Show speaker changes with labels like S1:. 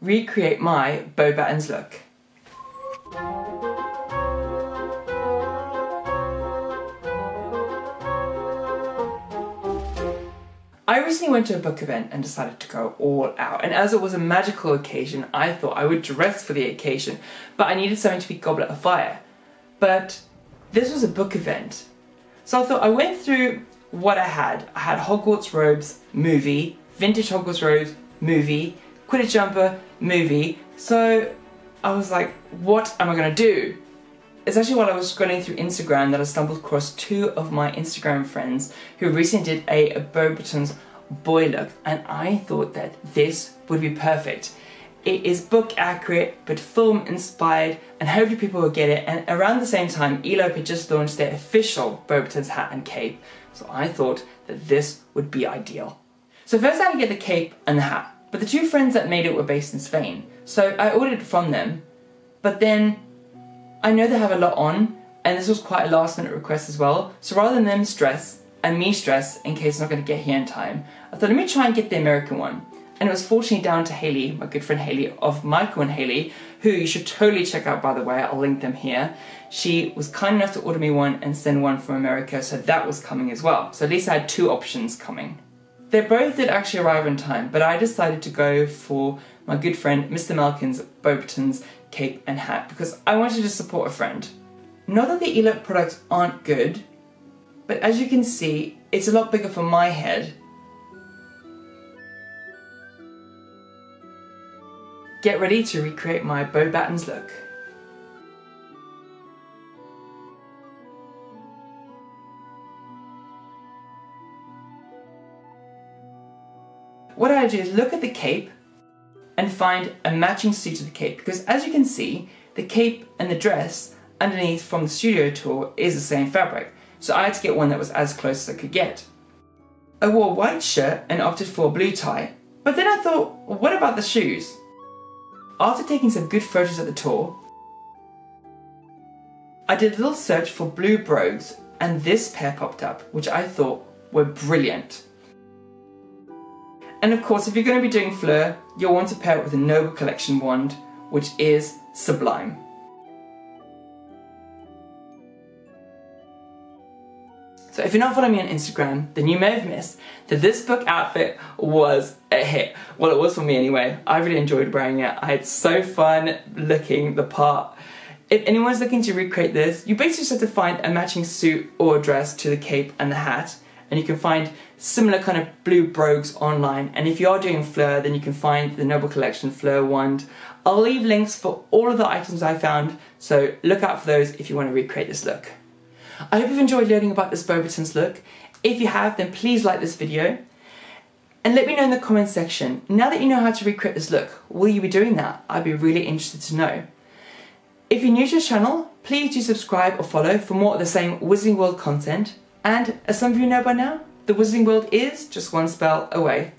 S1: recreate my Beauxbatons look. I recently went to a book event and decided to go all out. And as it was a magical occasion, I thought I would dress for the occasion, but I needed something to be Goblet of Fire. But this was a book event. So I thought I went through what I had. I had Hogwarts robes, movie, vintage Hogwarts robes, movie, Quidditch jumper, movie. So I was like, what am I gonna do? It's actually while I was scrolling through Instagram that I stumbled across two of my Instagram friends who recently did a Beauxbatons boy look and I thought that this would be perfect. It is book accurate but film inspired and hopefully people will get it and around the same time Elope had just launched their official Beauxbatons hat and cape so I thought that this would be ideal. So first I had to get the cape and the hat but the two friends that made it were based in Spain so I ordered from them but then I know they have a lot on, and this was quite a last minute request as well, so rather than them stress and me stress in case I'm not going to get here in time, I thought let me try and get the American one. And it was fortunately down to Haley, my good friend Haley, of Michael and Haley, who you should totally check out by the way, I'll link them here. She was kind enough to order me one and send one from America, so that was coming as well. So at least I had two options coming. They both did actually arrive in time, but I decided to go for my good friend Mr. Malkin's Beauxbatons cape and hat because I wanted to support a friend. Not that the Elope products aren't good, but as you can see, it's a lot bigger for my head. Get ready to recreate my Beauxbatons look. What I do is look at the cape and find a matching suit to the cape because as you can see, the cape and the dress underneath from the studio tour is the same fabric. So I had to get one that was as close as I could get. I wore a white shirt and opted for a blue tie, but then I thought, what about the shoes? After taking some good photos at the tour, I did a little search for blue brogues and this pair popped up, which I thought were brilliant. And of course, if you're going to be doing Fleur, you'll want to pair it with a Noble Collection wand, which is sublime. So if you're not following me on Instagram, then you may have missed that this book outfit was a hit. Well, it was for me anyway. I really enjoyed wearing it. I had so fun looking the part. If anyone's looking to recreate this, you basically just have to find a matching suit or dress to the cape and the hat and you can find similar kind of blue brogues online. And if you are doing Fleur, then you can find the Noble Collection Fleur wand. I'll leave links for all of the items I found, so look out for those if you want to recreate this look. I hope you've enjoyed learning about this Beauxbatons look. If you have, then please like this video. And let me know in the comments section, now that you know how to recreate this look, will you be doing that? I'd be really interested to know. If you're new to the channel, please do subscribe or follow for more of the same Wizarding World content and as some of you know by now, the Wizarding World is just one spell away.